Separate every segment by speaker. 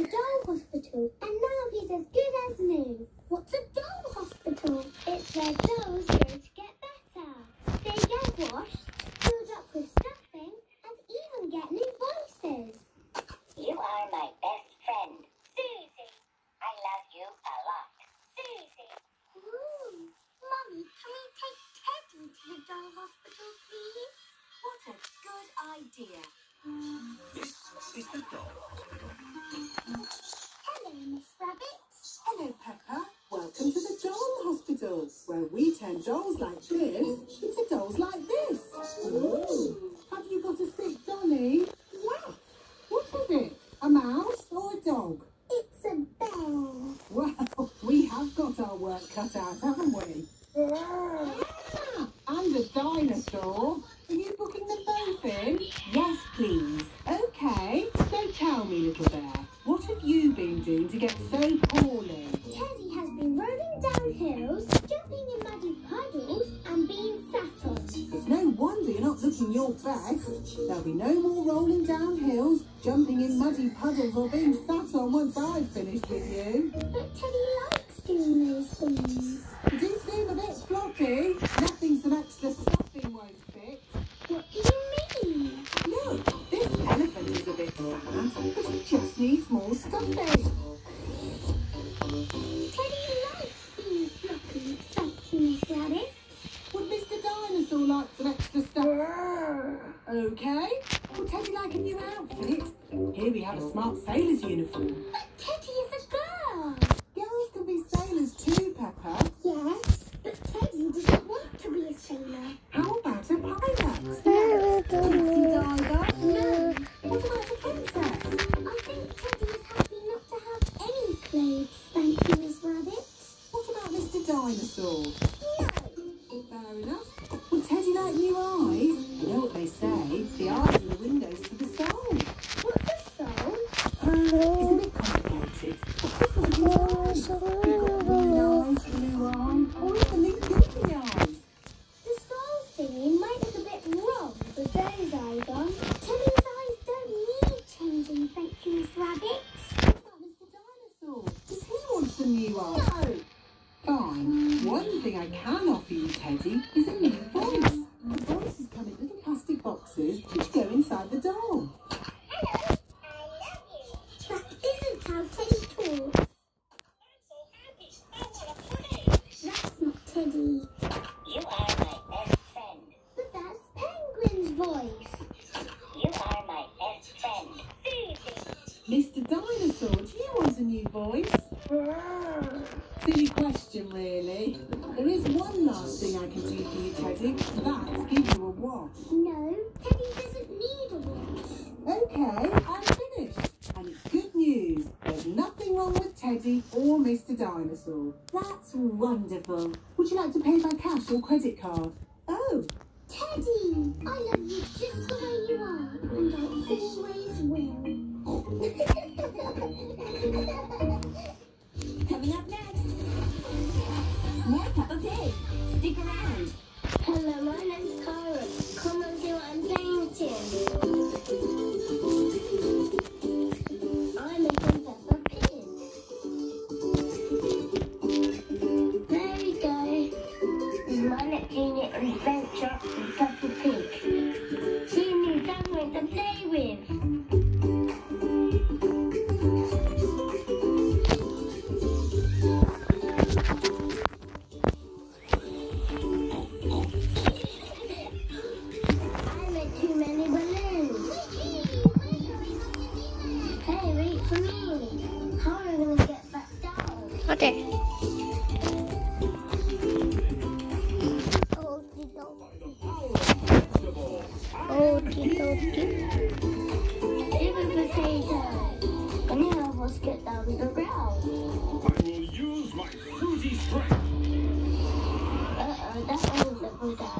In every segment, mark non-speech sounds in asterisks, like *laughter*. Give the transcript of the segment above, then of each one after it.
Speaker 1: the
Speaker 2: doll hospital and now he's as good as new. What's a doll hospital? It's where dolls
Speaker 3: since I
Speaker 4: finished with you.
Speaker 2: But Teddy likes doing those things.
Speaker 4: you are. Fine. One thing I can offer you, Teddy, is a new. Okay, I'm finished. And it's good news. There's nothing wrong with Teddy or Mr. Dinosaur.
Speaker 1: That's wonderful.
Speaker 4: Would you like to pay by cash or credit card?
Speaker 1: Oh.
Speaker 2: Teddy, I love you just the way you are. And I always will. *laughs*
Speaker 1: Coming up next. More Peppa Pig. Stick around.
Speaker 2: Hello, my name's Cara. Come and see what I'm painting.
Speaker 5: Okie dokie.
Speaker 6: Even potatoes. Can help us get down to the ground?
Speaker 7: I will use my fruity strength.
Speaker 6: Uh-oh, that wasn't supposed to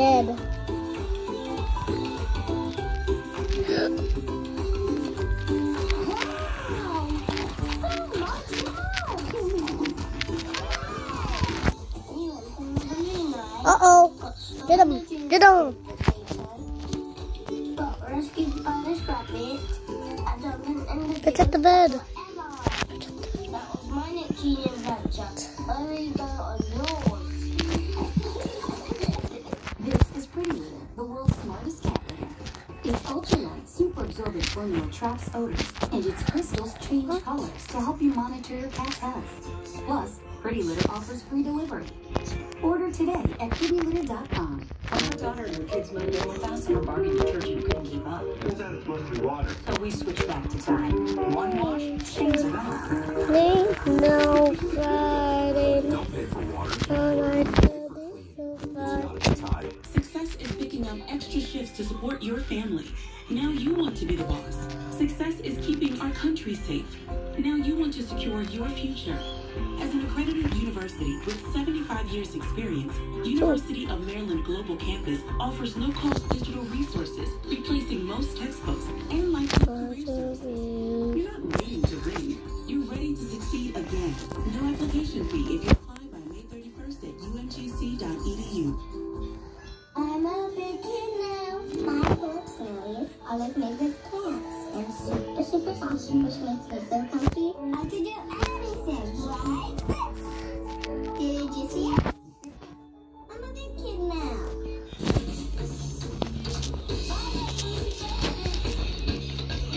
Speaker 6: I
Speaker 8: formula odors, and its crystals change colors to help you monitor your cat's health. Plus, Pretty Litter offers free delivery. Order today at prettylitter.com.
Speaker 9: My daughter and her kids moved in with us, and her bargain detergent couldn't keep up.
Speaker 7: turns out it's mostly water.
Speaker 9: So we switched back to Tide. One wash, stains are gone.
Speaker 5: Ain't no Friday.
Speaker 7: Don't pay for water.
Speaker 5: All I did is so far.
Speaker 7: Not at Tide.
Speaker 1: Success is picking up extra shifts to support your family. Now you want to be the boss. Success is keeping our country safe. Now you want to secure your future. As an accredited university with 75 years experience, University of Maryland Global Campus offers no-cost digital resources, replacing most textbooks and lifetime career. You're not waiting to read. You're ready to succeed again. No application fee if you
Speaker 6: which makes me so comfy. I can do anything like this. Did you see it?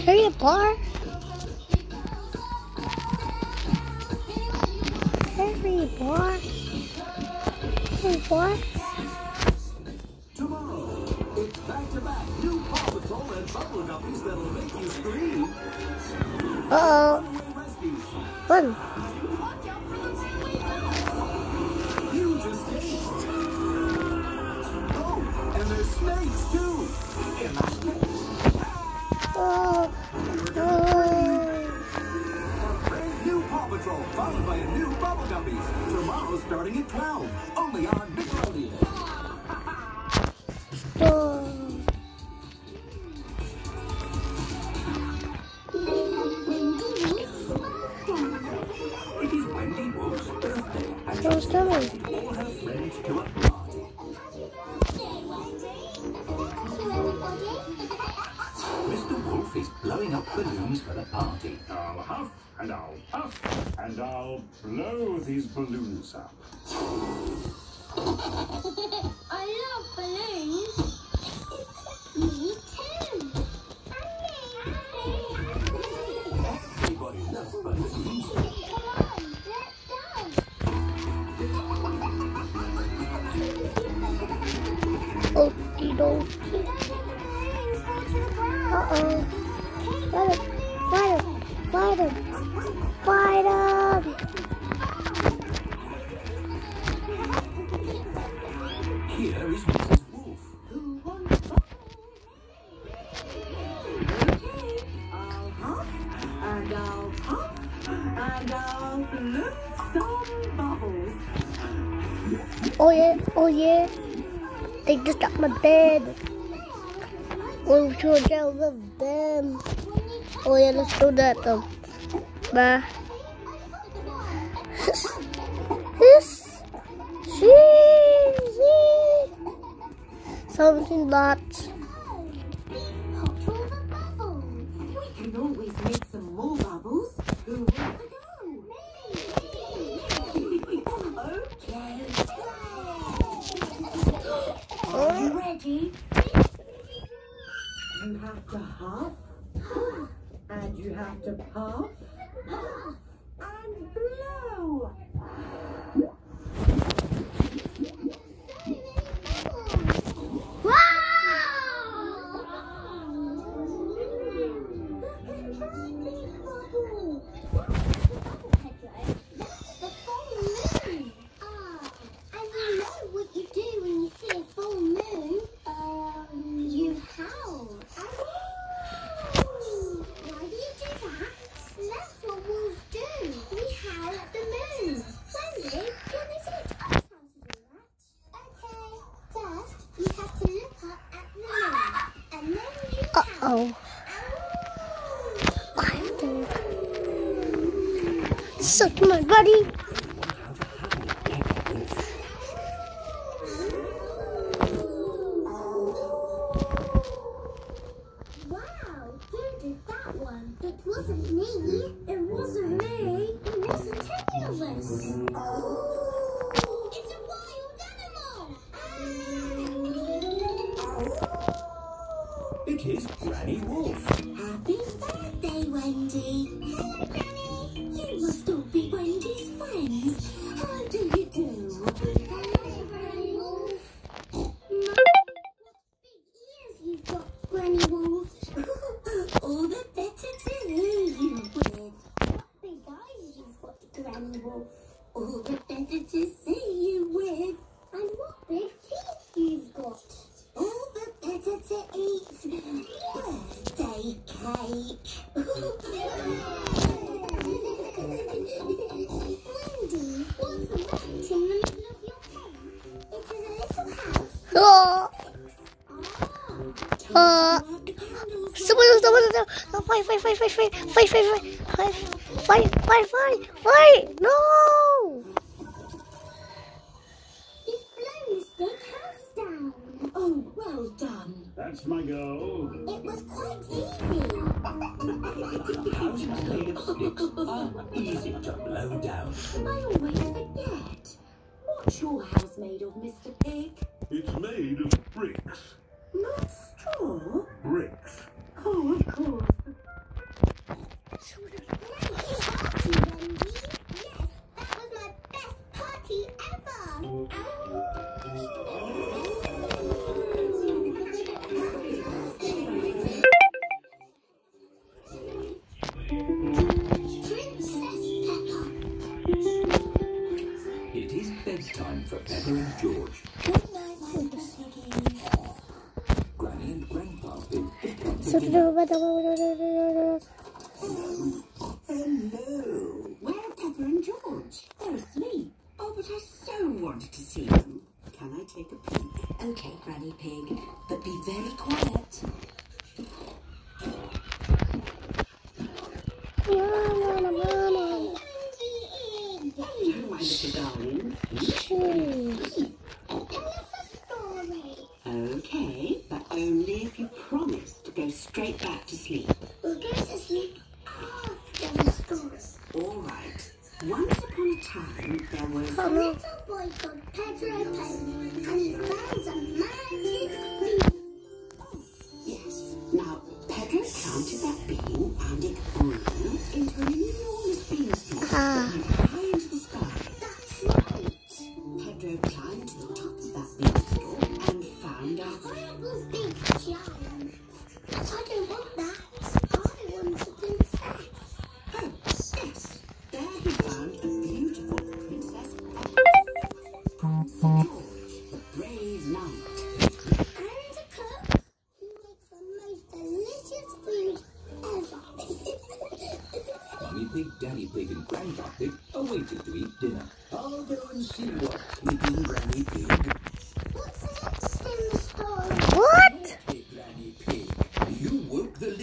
Speaker 5: Hurry up, Bar. Hurry, Bar. Hey, Bar. Uh oh. Run.
Speaker 7: Oh, and there's snakes too. Imagine
Speaker 5: Oh.
Speaker 7: A brand new Paw Patrol followed by a new Bubble Guppies. Tomorrow starting at 12. *laughs*
Speaker 6: I love balloons. Me too.
Speaker 7: Everybody loves balloons.
Speaker 6: Come on, let's go.
Speaker 5: Okie dokie. Uh oh. Fight him. Fight him. Fight him. Fight him. Oh yeah,
Speaker 2: they just got my bed. Oh, we should get rid of them. Oh yeah, let's do *laughs* that though. Bye. this, she, she, something lots. Oh. I think. Suck my buddy. Someone
Speaker 1: else,
Speaker 2: someone else. No, fight, fight, fight, fight, fight, fight, fight, fight, fight, fight, fight. No!
Speaker 1: Oh, well done.
Speaker 10: That's my goal.
Speaker 5: It was quite easy.
Speaker 10: House made of sticks are easy to blow down.
Speaker 1: I always forget. What's your house made of, Mr. Pig?
Speaker 10: It's made of bricks.
Speaker 1: Not straw?
Speaker 10: Bricks.
Speaker 1: Oh, of course.
Speaker 5: So party, Wendy. Yes, that was my best party ever.
Speaker 10: It is bedtime for Peppa and George.
Speaker 2: 外
Speaker 5: で
Speaker 1: おばだわおららら straight back to sleep.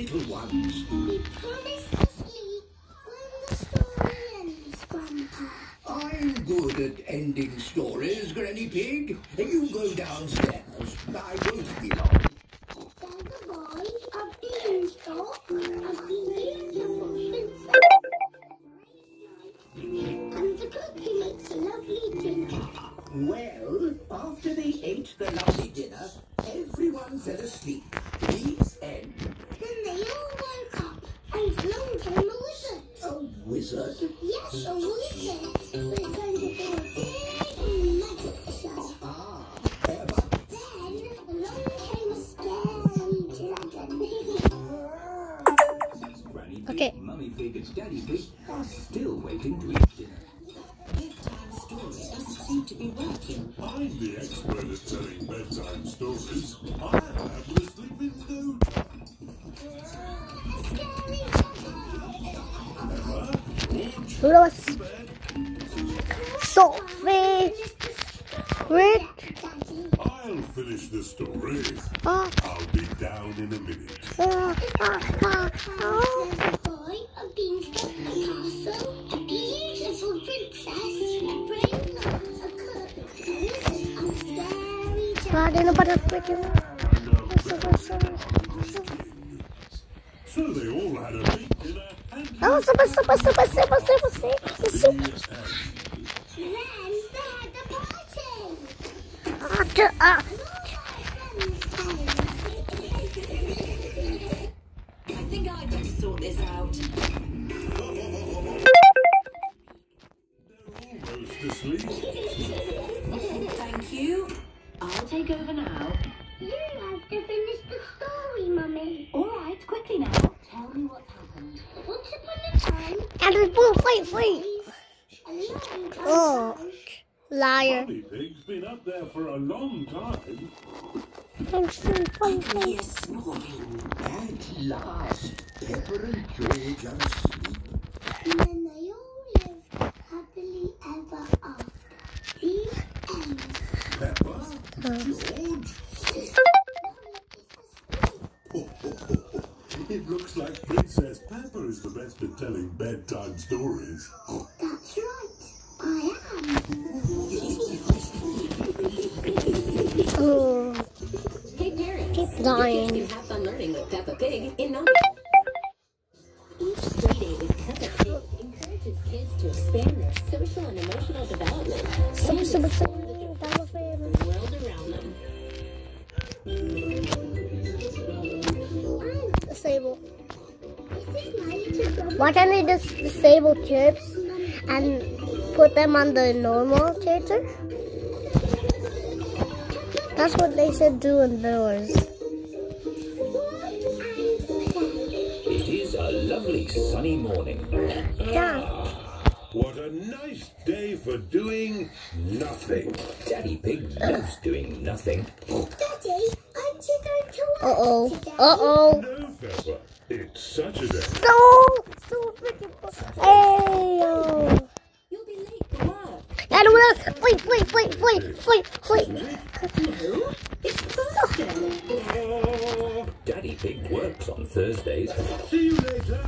Speaker 5: little ones.
Speaker 1: We promise to sleep when the
Speaker 10: story ends, Grandpa.
Speaker 5: I'm good at
Speaker 2: ending stories, Granny Pig. You go downstairs. I won't be long.
Speaker 5: Di na pa freaking.
Speaker 7: So they all had a big dinner
Speaker 5: Ah, super, super, super, super, super, super, super.
Speaker 11: Then they had a party.
Speaker 5: Ah, t-
Speaker 12: Thank you. I'll take over now.
Speaker 11: You have to finish the story, Mummy.
Speaker 12: All right, quickly now. Tell me what's happened.
Speaker 11: Once upon a time,
Speaker 5: And it's boom, wait, wait.
Speaker 11: a long time
Speaker 5: Oh, liar.
Speaker 7: Mummy Pig's been up there for a long time.
Speaker 5: I'm so
Speaker 12: I can
Speaker 5: funny.
Speaker 12: hear snoring.
Speaker 2: At last, Peppa and George are asleep.
Speaker 11: and then they all lived happily ever after. The end.
Speaker 7: Peppa, George. *laughs* It looks like Princess Peppa is the best at telling bedtime stories.
Speaker 11: That's right. I am. *laughs*
Speaker 5: Oh,
Speaker 1: Hey parents,
Speaker 5: keep
Speaker 1: you have fun learning with Peppa Pig in no Each playdate with Peppa Pig encourages kids to expand their social and emotional development
Speaker 5: Super,
Speaker 1: and
Speaker 5: super, Why can't they just disable chips and put them on the normal character? That's what they should do indoors.
Speaker 10: It is a lovely sunny morning.
Speaker 5: Yeah.
Speaker 7: What a nice day for doing nothing.
Speaker 10: Daddy Pig loves doing nothing.
Speaker 11: Daddy, aren't you going to work
Speaker 5: Uh oh.
Speaker 11: today?
Speaker 5: Uh oh.
Speaker 7: No, Peppa. It's Saturday.
Speaker 5: So, so. Hey.
Speaker 1: You'll be late for work.
Speaker 5: And we're flee, flee, flee, flee, flee, flee.
Speaker 1: No, it's Thursday.
Speaker 10: Daddy Pig works on Thursdays.
Speaker 7: see you later.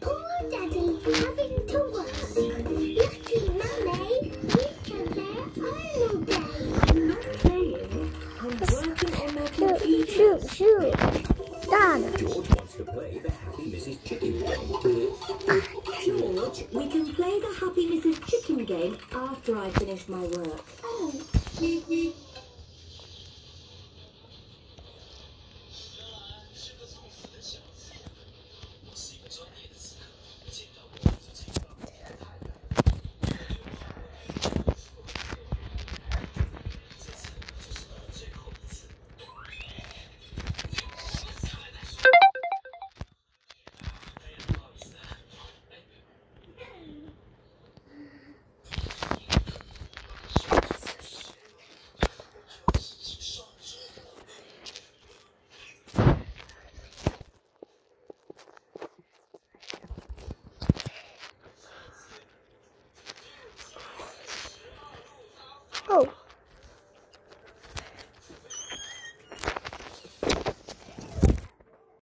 Speaker 11: Poor Daddy, having to work. Lucky Mummy, we can play all day.
Speaker 1: I'm not playing. I'm working on my
Speaker 5: Shoot, shoot, shoot. Dad.
Speaker 1: George, we can play the Happy Mrs. Chicken game after I finish my work.
Speaker 11: Oh,